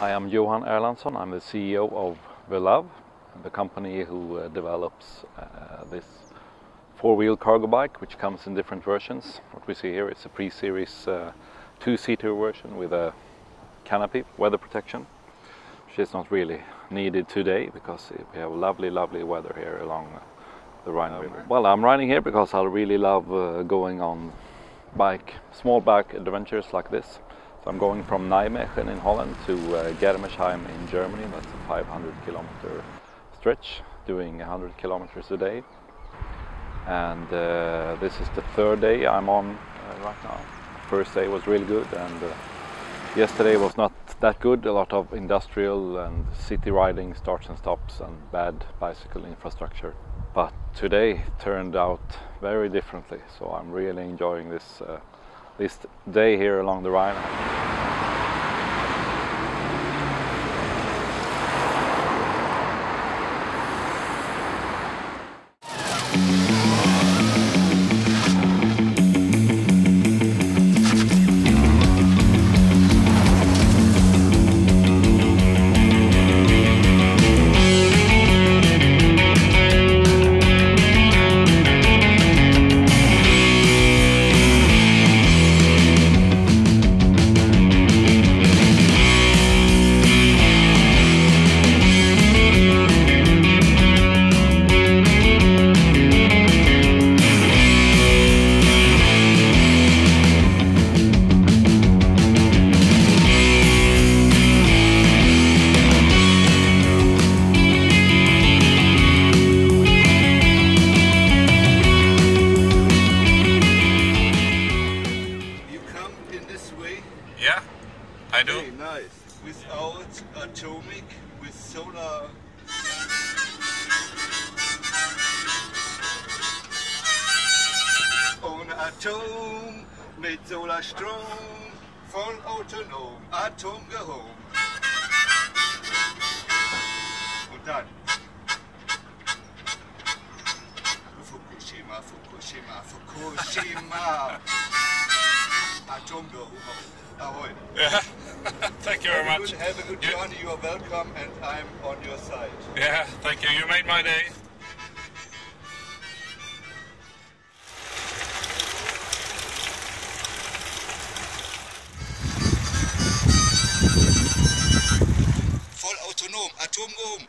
I am Johan Erlandsson. I'm the CEO of Velove, the company who uh, develops uh, this four-wheel cargo bike, which comes in different versions. What we see here is a pre-series uh, two-seater version with a canopy, weather protection, which is not really needed today because we have lovely, lovely weather here along the Rhine River. Well, I'm riding here because I really love uh, going on bike, small bike adventures like this. So I'm going from Nijmegen in Holland to uh, Germersheim in Germany. That's a 500 kilometer stretch, doing 100 kilometers a day. And uh, this is the third day I'm on uh, right now. First day was really good, and uh, yesterday was not that good. A lot of industrial and city riding, starts and stops, and bad bicycle infrastructure. But today turned out very differently, so I'm really enjoying this this day here along the Rhine. I do. Very nice. Without atomic, with solar. Ohne Atom, mit Solarstrom, voll autonom, atomgehoben. Und dann. Fukushima, Fukushima, Fukushima. Ahoy. Yeah. thank you very Have much. good- Have a good You- journey. You are welcome, and I'm on your side. Yeah, thank you. You made my day. Voll autonom, atomgehoben.